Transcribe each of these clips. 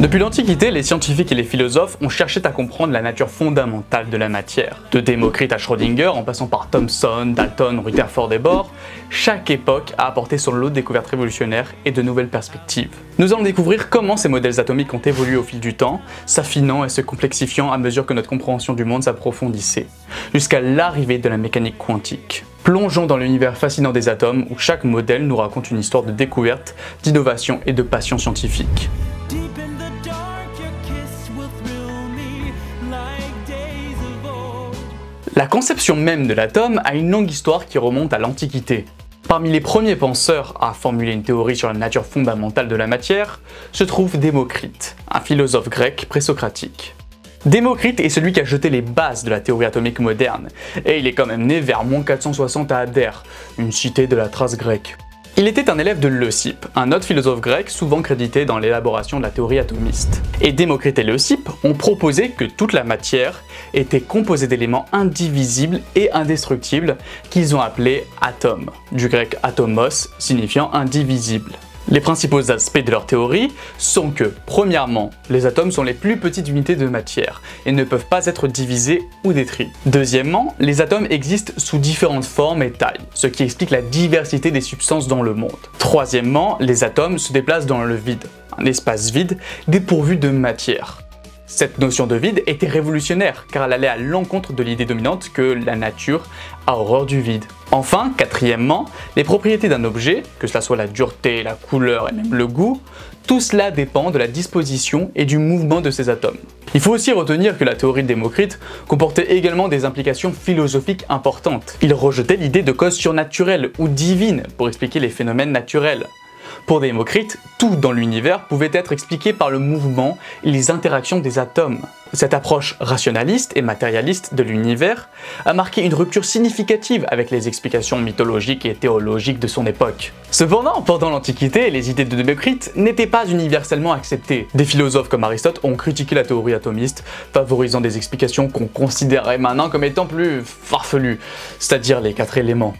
Depuis l'Antiquité, les scientifiques et les philosophes ont cherché à comprendre la nature fondamentale de la matière. De Démocrite à Schrödinger, en passant par Thomson, Dalton, Rutherford et Bohr, chaque époque a apporté son lot de découvertes révolutionnaires et de nouvelles perspectives. Nous allons découvrir comment ces modèles atomiques ont évolué au fil du temps, s'affinant et se complexifiant à mesure que notre compréhension du monde s'approfondissait, jusqu'à l'arrivée de la mécanique quantique. Plongeons dans l'univers fascinant des atomes où chaque modèle nous raconte une histoire de découverte, d'innovation et de passion scientifique. La conception même de l'atome a une longue histoire qui remonte à l'Antiquité. Parmi les premiers penseurs à formuler une théorie sur la nature fondamentale de la matière se trouve Démocrite, un philosophe grec présocratique. Démocrite est celui qui a jeté les bases de la théorie atomique moderne, et il est quand même né vers 460 à Ader, une cité de la trace grecque. Il était un élève de Leucippe, un autre philosophe grec souvent crédité dans l'élaboration de la théorie atomiste. Et Démocrite et Leucippe ont proposé que toute la matière était composée d'éléments indivisibles et indestructibles qu'ils ont appelés atomes, du grec atomos signifiant indivisible. Les principaux aspects de leur théorie sont que, premièrement, les atomes sont les plus petites unités de matière et ne peuvent pas être divisés ou détruits. Deuxièmement, les atomes existent sous différentes formes et tailles, ce qui explique la diversité des substances dans le monde. Troisièmement, les atomes se déplacent dans le vide, un espace vide dépourvu de matière. Cette notion de vide était révolutionnaire car elle allait à l'encontre de l'idée dominante que la nature a horreur du vide. Enfin, quatrièmement, les propriétés d'un objet, que cela soit la dureté, la couleur et même le goût, tout cela dépend de la disposition et du mouvement de ces atomes. Il faut aussi retenir que la théorie de Démocrite comportait également des implications philosophiques importantes. Il rejetait l'idée de cause surnaturelle ou divine pour expliquer les phénomènes naturels. Pour Démocrite, tout dans l'univers pouvait être expliqué par le mouvement et les interactions des atomes. Cette approche rationaliste et matérialiste de l'univers a marqué une rupture significative avec les explications mythologiques et théologiques de son époque. Cependant, pendant l'Antiquité, les idées de Démocrite n'étaient pas universellement acceptées. Des philosophes comme Aristote ont critiqué la théorie atomiste, favorisant des explications qu'on considérait maintenant comme étant plus farfelues, c'est-à-dire les quatre éléments.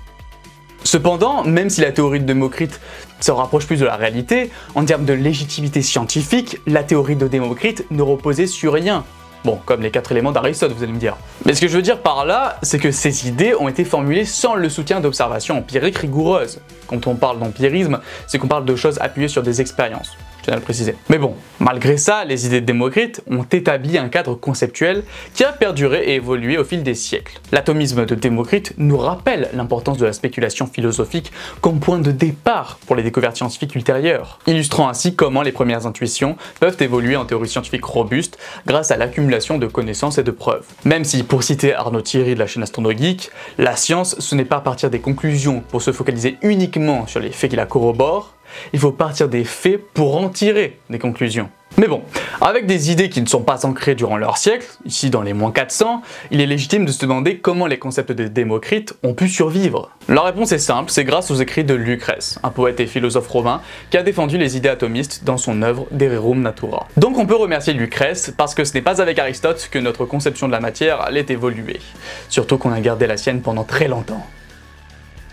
Cependant, même si la théorie de Démocrite se rapproche plus de la réalité, en termes de légitimité scientifique, la théorie de Démocrite ne reposait sur rien. Bon, comme les quatre éléments d'Aristote, vous allez me dire. Mais ce que je veux dire par là, c'est que ces idées ont été formulées sans le soutien d'observations empiriques rigoureuses. Quand on parle d'empirisme, c'est qu'on parle de choses appuyées sur des expériences je le préciser. Mais bon, malgré ça, les idées de Démocrite ont établi un cadre conceptuel qui a perduré et évolué au fil des siècles. L'atomisme de Démocrite nous rappelle l'importance de la spéculation philosophique comme point de départ pour les découvertes scientifiques ultérieures, illustrant ainsi comment les premières intuitions peuvent évoluer en théorie scientifique robuste grâce à l'accumulation de connaissances et de preuves. Même si, pour citer Arnaud Thierry de la chaîne Astronogeek, la science, ce n'est pas à partir des conclusions pour se focaliser uniquement sur les faits qui la corroborent, il faut partir des faits pour en tirer des conclusions. Mais bon, avec des idées qui ne sont pas ancrées durant leur siècle, ici dans les moins 400, il est légitime de se demander comment les concepts de Démocrite ont pu survivre. La réponse est simple, c'est grâce aux écrits de Lucrèce, un poète et philosophe romain qui a défendu les idées atomistes dans son œuvre De Rerum Natura. Donc on peut remercier Lucrèce parce que ce n'est pas avec Aristote que notre conception de la matière allait évoluer, surtout qu'on a gardé la sienne pendant très longtemps.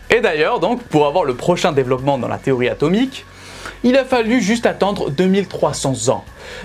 Et d'ailleurs, donc, pour avoir le prochain développement dans la théorie atomique, il a fallu juste attendre 2300 ans.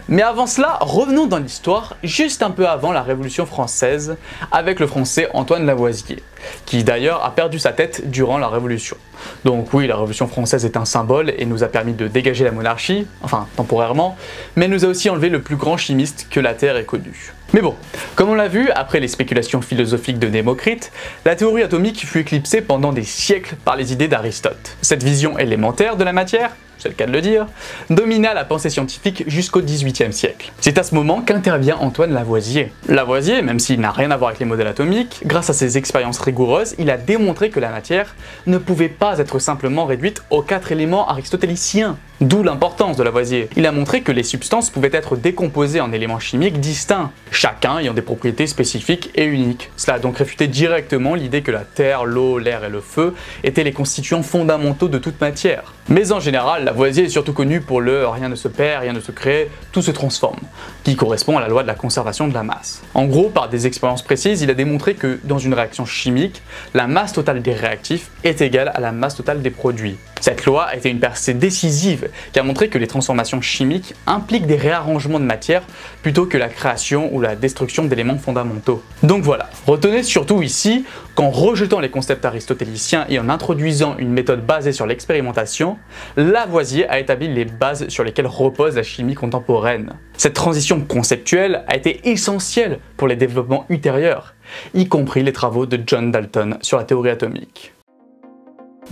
Mais avant cela, revenons dans l'histoire, juste un peu avant la Révolution française, avec le français Antoine Lavoisier, qui d'ailleurs a perdu sa tête durant la Révolution. Donc oui, la Révolution française est un symbole et nous a permis de dégager la monarchie, enfin temporairement, mais nous a aussi enlevé le plus grand chimiste que la Terre ait connu. Mais bon, comme on l'a vu, après les spéculations philosophiques de Démocrite, la théorie atomique fut éclipsée pendant des siècles par les idées d'Aristote. Cette vision élémentaire de la matière, c'est le cas de le dire, domina la pensée scientifique jusqu'au XVIIIe siècle. C'est à ce moment qu'intervient Antoine Lavoisier. Lavoisier, même s'il n'a rien à voir avec les modèles atomiques, grâce à ses expériences rigoureuses, il a démontré que la matière ne pouvait pas être simplement réduite aux quatre éléments aristotéliciens. D'où l'importance de Lavoisier. Il a montré que les substances pouvaient être décomposées en éléments chimiques distincts. chacun ayant des propriétés spécifiques et uniques. Cela a donc réfuté directement l'idée que la terre, l'eau, l'air et le feu étaient les constituants fondamentaux de toute matière. Mais en général, Lavoisier est surtout connu pour le rien ne se perd, rien ne se crée, tout se transforme, qui correspond à la loi de la conservation de la masse. En gros, par des expériences précises, il a démontré que dans une réaction chimique, la masse totale des réactifs est égale à la masse totale des produits. Cette loi a été une percée décisive qui a montré que les transformations chimiques impliquent des réarrangements de matière plutôt que la création ou la destruction d'éléments fondamentaux. Donc voilà, retenez surtout ici qu'en rejetant les concepts aristotéliciens et en introduisant une méthode basée sur l'expérimentation, Lavoisier a établi les bases sur lesquelles repose la chimie contemporaine. Cette transition conceptuelle a été essentielle pour les développements ultérieurs, y compris les travaux de John Dalton sur la théorie atomique.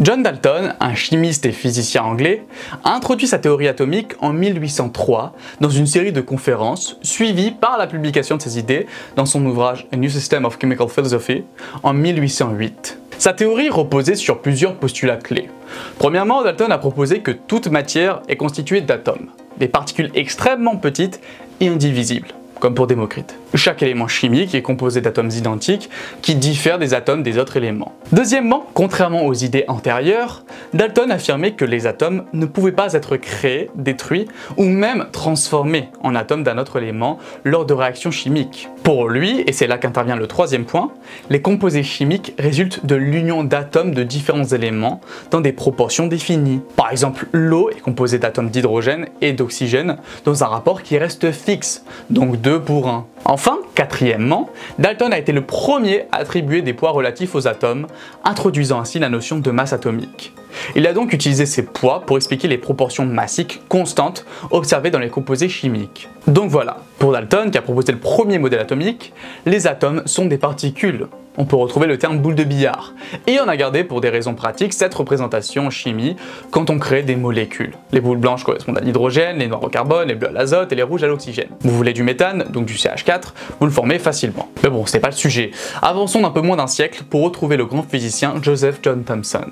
John Dalton, un chimiste et physicien anglais, a introduit sa théorie atomique en 1803 dans une série de conférences suivies par la publication de ses idées dans son ouvrage A New System of Chemical Philosophy en 1808. Sa théorie reposait sur plusieurs postulats clés. Premièrement, Dalton a proposé que toute matière est constituée d'atomes, des particules extrêmement petites et indivisibles comme pour Démocrite. Chaque élément chimique est composé d'atomes identiques qui diffèrent des atomes des autres éléments. Deuxièmement, contrairement aux idées antérieures, Dalton affirmait que les atomes ne pouvaient pas être créés, détruits ou même transformés en atomes d'un autre élément lors de réactions chimiques. Pour lui, et c'est là qu'intervient le troisième point, les composés chimiques résultent de l'union d'atomes de différents éléments dans des proportions définies. Par exemple, l'eau est composée d'atomes d'hydrogène et d'oxygène dans un rapport qui reste fixe, donc 2 pour 1. Enfin, quatrièmement, Dalton a été le premier à attribuer des poids relatifs aux atomes, introduisant ainsi la notion de masse atomique. Il a donc utilisé ces poids pour expliquer les proportions massiques constantes observées dans les composés chimiques. Donc voilà, pour Dalton, qui a proposé le premier modèle atomique, les atomes sont des particules. On peut retrouver le terme boule de billard. Et on a gardé pour des raisons pratiques cette représentation en chimie quand on crée des molécules. Les boules blanches correspondent à l'hydrogène, les noirs au carbone, les bleus à l'azote et les rouges à l'oxygène. Vous voulez du méthane, donc du CH4, vous le formez facilement. Mais bon, c'est pas le sujet. Avançons d'un peu moins d'un siècle pour retrouver le grand physicien Joseph John Thomson.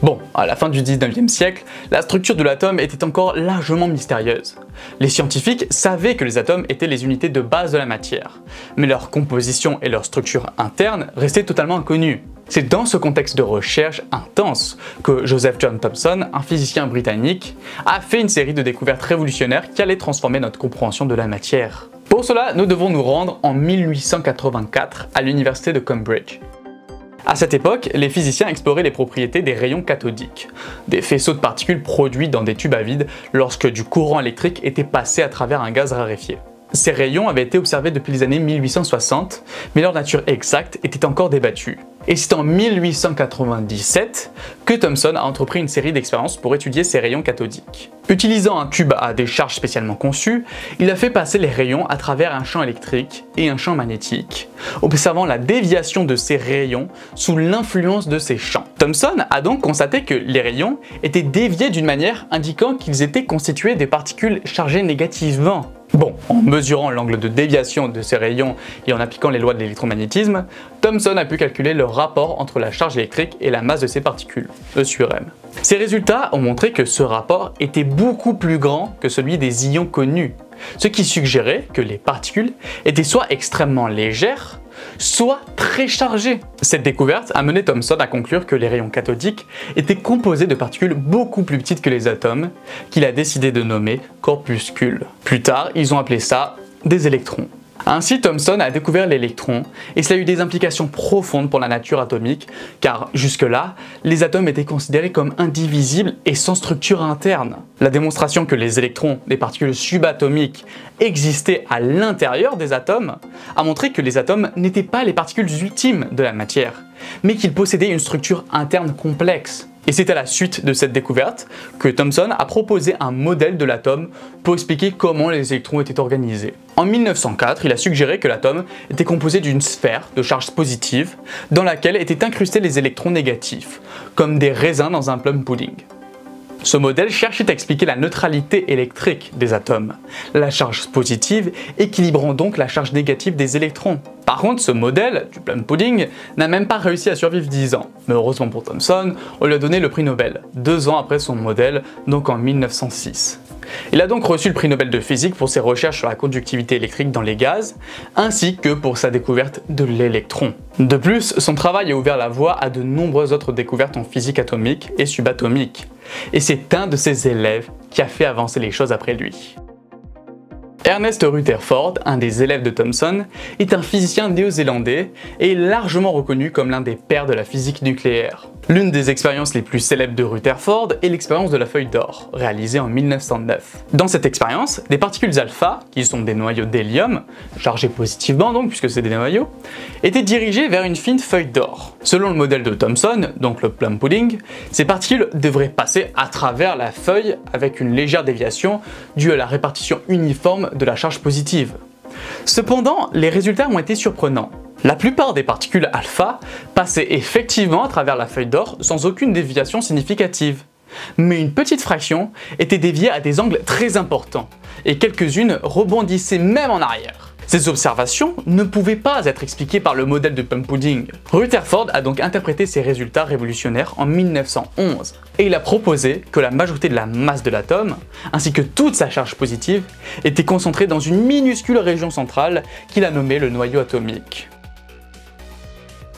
Bon, à la fin du 19e siècle, la structure de l'atome était encore largement mystérieuse. Les scientifiques savaient que les atomes étaient les unités de base de la matière, mais leur composition et leur structure interne restaient totalement inconnues. C'est dans ce contexte de recherche intense que Joseph John Thomson, un physicien britannique, a fait une série de découvertes révolutionnaires qui allaient transformer notre compréhension de la matière. Pour cela, nous devons nous rendre en 1884 à l'université de Cambridge. À cette époque, les physiciens exploraient les propriétés des rayons cathodiques, des faisceaux de particules produits dans des tubes à vide lorsque du courant électrique était passé à travers un gaz raréfié. Ces rayons avaient été observés depuis les années 1860, mais leur nature exacte était encore débattue et c'est en 1897 que Thomson a entrepris une série d'expériences pour étudier ces rayons cathodiques. Utilisant un tube à décharge spécialement conçu, il a fait passer les rayons à travers un champ électrique et un champ magnétique, observant la déviation de ces rayons sous l'influence de ces champs. Thomson a donc constaté que les rayons étaient déviés d'une manière indiquant qu'ils étaient constitués de particules chargées négativement. Bon, en mesurant l'angle de déviation de ces rayons et en appliquant les lois de l'électromagnétisme, Thomson a pu calculer le rapport entre la charge électrique et la masse de ces particules, E sur M. Ces résultats ont montré que ce rapport était beaucoup plus grand que celui des ions connus, ce qui suggérait que les particules étaient soit extrêmement légères, soit très chargées. Cette découverte a mené Thomson à conclure que les rayons cathodiques étaient composés de particules beaucoup plus petites que les atomes, qu'il a décidé de nommer corpuscules. Plus tard, ils ont appelé ça des électrons. Ainsi, Thomson a découvert l'électron, et cela a eu des implications profondes pour la nature atomique, car jusque-là, les atomes étaient considérés comme indivisibles et sans structure interne. La démonstration que les électrons, des particules subatomiques, existaient à l'intérieur des atomes, a montré que les atomes n'étaient pas les particules ultimes de la matière, mais qu'ils possédaient une structure interne complexe. Et c'est à la suite de cette découverte que Thomson a proposé un modèle de l'atome pour expliquer comment les électrons étaient organisés. En 1904, il a suggéré que l'atome était composé d'une sphère de charge positive dans laquelle étaient incrustés les électrons négatifs, comme des raisins dans un plum pudding. Ce modèle cherchait à expliquer la neutralité électrique des atomes, la charge positive équilibrant donc la charge négative des électrons. Par contre, ce modèle du plum pudding n'a même pas réussi à survivre 10 ans. Mais heureusement pour Thomson, on lui a donné le prix Nobel, deux ans après son modèle, donc en 1906. Il a donc reçu le prix Nobel de physique pour ses recherches sur la conductivité électrique dans les gaz, ainsi que pour sa découverte de l'électron. De plus, son travail a ouvert la voie à de nombreuses autres découvertes en physique atomique et subatomique. Et c'est un de ses élèves qui a fait avancer les choses après lui. Ernest Rutherford, un des élèves de Thomson, est un physicien néo-zélandais et est largement reconnu comme l'un des pères de la physique nucléaire. L'une des expériences les plus célèbres de Rutherford est l'expérience de la feuille d'or, réalisée en 1909. Dans cette expérience, des particules alpha, qui sont des noyaux d'hélium, chargés positivement donc puisque c'est des noyaux, étaient dirigées vers une fine feuille d'or. Selon le modèle de Thomson, donc le plum pudding, ces particules devraient passer à travers la feuille avec une légère déviation due à la répartition uniforme de la charge positive. Cependant, les résultats ont été surprenants. La plupart des particules alpha passaient effectivement à travers la feuille d'or sans aucune déviation significative. Mais une petite fraction était déviée à des angles très importants, et quelques-unes rebondissaient même en arrière. Ces observations ne pouvaient pas être expliquées par le modèle de Pump Pudding. Rutherford a donc interprété ces résultats révolutionnaires en 1911, et il a proposé que la majorité de la masse de l'atome, ainsi que toute sa charge positive, était concentrée dans une minuscule région centrale qu'il a nommée le noyau atomique.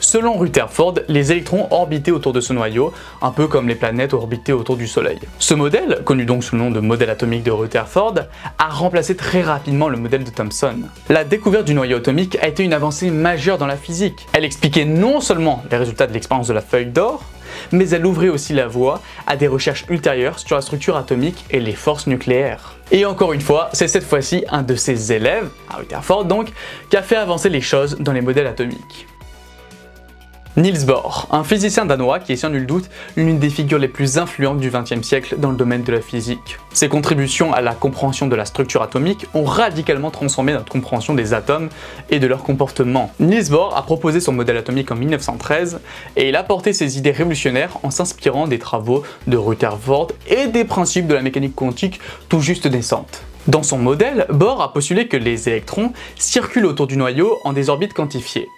Selon Rutherford, les électrons orbitaient autour de ce noyau, un peu comme les planètes orbitaient autour du Soleil. Ce modèle, connu donc sous le nom de modèle atomique de Rutherford, a remplacé très rapidement le modèle de Thomson. La découverte du noyau atomique a été une avancée majeure dans la physique. Elle expliquait non seulement les résultats de l'expérience de la feuille d'or, mais elle ouvrait aussi la voie à des recherches ultérieures sur la structure atomique et les forces nucléaires. Et encore une fois, c'est cette fois-ci un de ses élèves, Rutherford donc, qui a fait avancer les choses dans les modèles atomiques. Niels Bohr, un physicien danois qui est sans nul doute l'une des figures les plus influentes du XXe siècle dans le domaine de la physique. Ses contributions à la compréhension de la structure atomique ont radicalement transformé notre compréhension des atomes et de leur comportement. Niels Bohr a proposé son modèle atomique en 1913 et il a porté ses idées révolutionnaires en s'inspirant des travaux de Rutherford et des principes de la mécanique quantique tout juste naissantes. Dans son modèle, Bohr a postulé que les électrons circulent autour du noyau en des orbites quantifiées.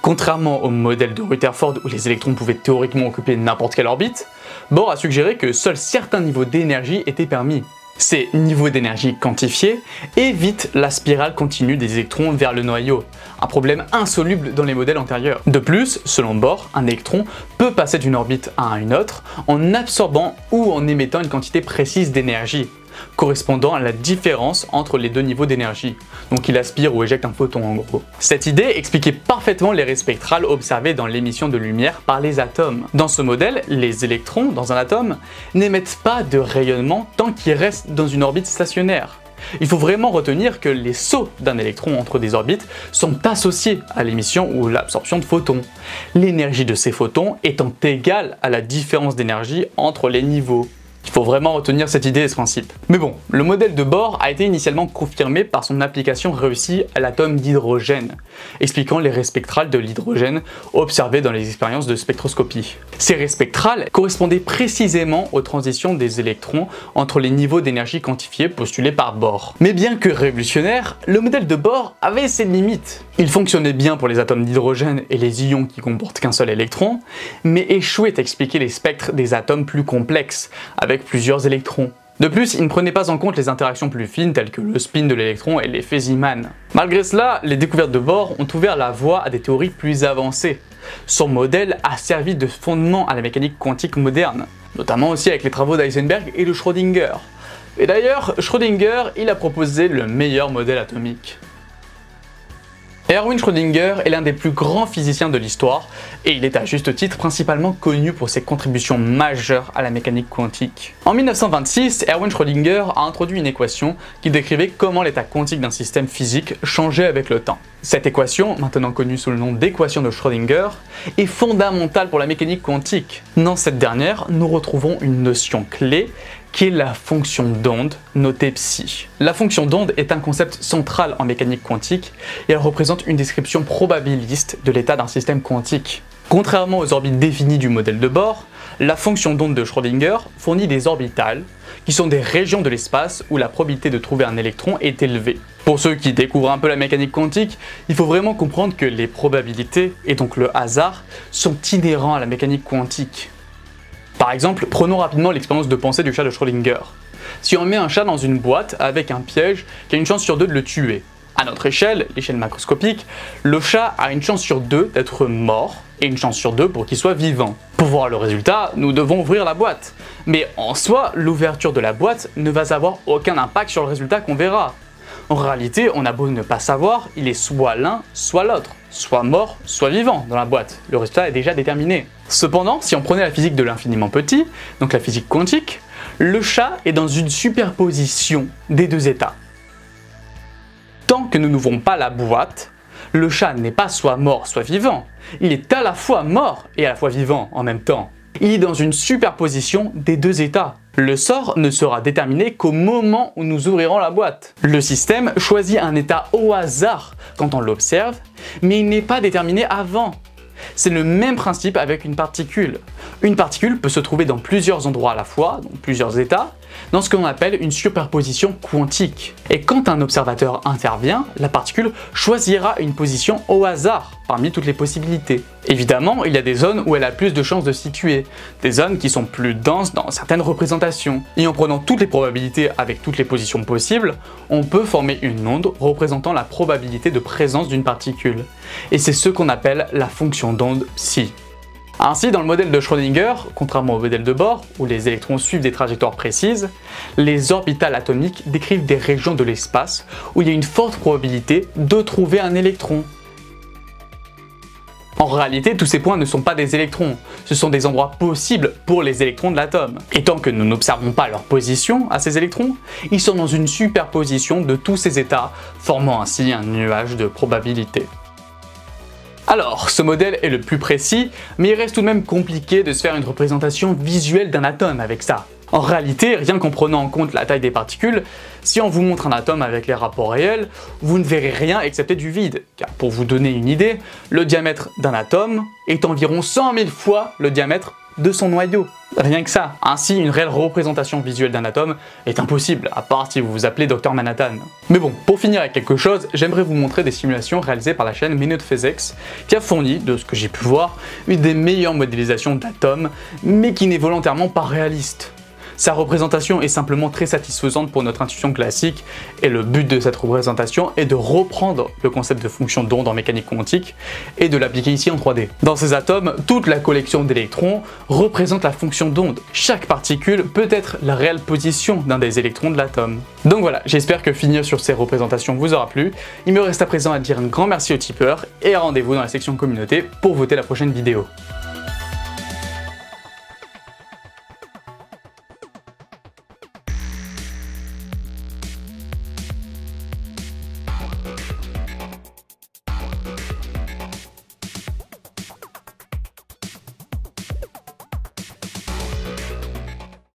Contrairement au modèle de Rutherford où les électrons pouvaient théoriquement occuper n'importe quelle orbite, Bohr a suggéré que seuls certains niveaux d'énergie étaient permis. Ces niveaux d'énergie quantifiés évitent la spirale continue des électrons vers le noyau, un problème insoluble dans les modèles antérieurs. De plus, selon Bohr, un électron peut passer d'une orbite à une autre en absorbant ou en émettant une quantité précise d'énergie correspondant à la différence entre les deux niveaux d'énergie. Donc il aspire ou éjecte un photon en gros. Cette idée expliquait parfaitement les raies spectrales observées dans l'émission de lumière par les atomes. Dans ce modèle, les électrons dans un atome n'émettent pas de rayonnement tant qu'ils restent dans une orbite stationnaire. Il faut vraiment retenir que les sauts d'un électron entre des orbites sont associés à l'émission ou l'absorption de photons, l'énergie de ces photons étant égale à la différence d'énergie entre les niveaux. Il faut vraiment retenir cette idée et ce principe. Mais bon, le modèle de Bohr a été initialement confirmé par son application réussie à l'atome d'hydrogène, expliquant les raies spectrales de l'hydrogène observées dans les expériences de spectroscopie. Ces raies spectrales correspondaient précisément aux transitions des électrons entre les niveaux d'énergie quantifiés postulés par Bohr. Mais bien que révolutionnaire, le modèle de Bohr avait ses limites. Il fonctionnait bien pour les atomes d'hydrogène et les ions qui comportent qu'un seul électron, mais échouait à expliquer les spectres des atomes plus complexes, avec plusieurs électrons. De plus, il ne prenait pas en compte les interactions plus fines telles que le spin de l'électron et l'effet Zeeman. Malgré cela, les découvertes de Bohr ont ouvert la voie à des théories plus avancées. Son modèle a servi de fondement à la mécanique quantique moderne, notamment aussi avec les travaux d'Eisenberg et de Schrödinger. Et d'ailleurs, Schrödinger, il a proposé le meilleur modèle atomique. Erwin Schrödinger est l'un des plus grands physiciens de l'histoire et il est à juste titre principalement connu pour ses contributions majeures à la mécanique quantique. En 1926, Erwin Schrödinger a introduit une équation qui décrivait comment l'état quantique d'un système physique changeait avec le temps. Cette équation, maintenant connue sous le nom d'équation de Schrödinger, est fondamentale pour la mécanique quantique. Dans cette dernière, nous retrouvons une notion clé qui est la fonction d'onde, notée psi? La fonction d'onde est un concept central en mécanique quantique et elle représente une description probabiliste de l'état d'un système quantique. Contrairement aux orbites définies du modèle de Bohr, la fonction d'onde de Schrödinger fournit des orbitales, qui sont des régions de l'espace où la probabilité de trouver un électron est élevée. Pour ceux qui découvrent un peu la mécanique quantique, il faut vraiment comprendre que les probabilités, et donc le hasard, sont inhérents à la mécanique quantique. Par exemple, prenons rapidement l'expérience de pensée du chat de Schrödinger. si on met un chat dans une boîte avec un piège qui a une chance sur deux de le tuer. À notre échelle, l'échelle macroscopique, le chat a une chance sur deux d'être mort et une chance sur deux pour qu'il soit vivant. Pour voir le résultat, nous devons ouvrir la boîte. Mais en soi, l'ouverture de la boîte ne va avoir aucun impact sur le résultat qu'on verra. En réalité, on a beau ne pas savoir, il est soit l'un, soit l'autre, soit mort, soit vivant dans la boîte. Le résultat est déjà déterminé. Cependant, si on prenait la physique de l'infiniment petit, donc la physique quantique, le chat est dans une superposition des deux états. Tant que nous n'ouvrons pas la boîte, le chat n'est pas soit mort, soit vivant. Il est à la fois mort et à la fois vivant en même temps. Il est dans une superposition des deux états. Le sort ne sera déterminé qu'au moment où nous ouvrirons la boîte. Le système choisit un état au hasard quand on l'observe, mais il n'est pas déterminé avant. C'est le même principe avec une particule. Une particule peut se trouver dans plusieurs endroits à la fois, dans plusieurs états, dans ce que l'on appelle une superposition quantique. Et quand un observateur intervient, la particule choisira une position au hasard parmi toutes les possibilités. Évidemment, il y a des zones où elle a plus de chances de se situer, des zones qui sont plus denses dans certaines représentations. Et en prenant toutes les probabilités avec toutes les positions possibles, on peut former une onde représentant la probabilité de présence d'une particule. Et c'est ce qu'on appelle la fonction d'onde psi. Ainsi, dans le modèle de Schrödinger, contrairement au modèle de Bohr, où les électrons suivent des trajectoires précises, les orbitales atomiques décrivent des régions de l'espace où il y a une forte probabilité de trouver un électron. En réalité, tous ces points ne sont pas des électrons, ce sont des endroits possibles pour les électrons de l'atome. Et tant que nous n'observons pas leur position à ces électrons, ils sont dans une superposition de tous ces états, formant ainsi un nuage de probabilités. Alors, ce modèle est le plus précis, mais il reste tout de même compliqué de se faire une représentation visuelle d'un atome avec ça. En réalité, rien qu'en prenant en compte la taille des particules, si on vous montre un atome avec les rapports réels, vous ne verrez rien excepté du vide. Car pour vous donner une idée, le diamètre d'un atome est environ 100 000 fois le diamètre de son noyau. Rien que ça. Ainsi, une réelle représentation visuelle d'un atome est impossible, à part si vous vous appelez Dr Manhattan. Mais bon, pour finir avec quelque chose, j'aimerais vous montrer des simulations réalisées par la chaîne Minute Physics, qui a fourni, de ce que j'ai pu voir, une des meilleures modélisations d'atomes, mais qui n'est volontairement pas réaliste. Sa représentation est simplement très satisfaisante pour notre intuition classique et le but de cette représentation est de reprendre le concept de fonction d'onde en mécanique quantique et de l'appliquer ici en 3D. Dans ces atomes, toute la collection d'électrons représente la fonction d'onde. Chaque particule peut être la réelle position d'un des électrons de l'atome. Donc voilà, j'espère que finir sur ces représentations vous aura plu. Il me reste à présent à dire un grand merci aux tipeurs et rendez-vous dans la section communauté pour voter la prochaine vidéo.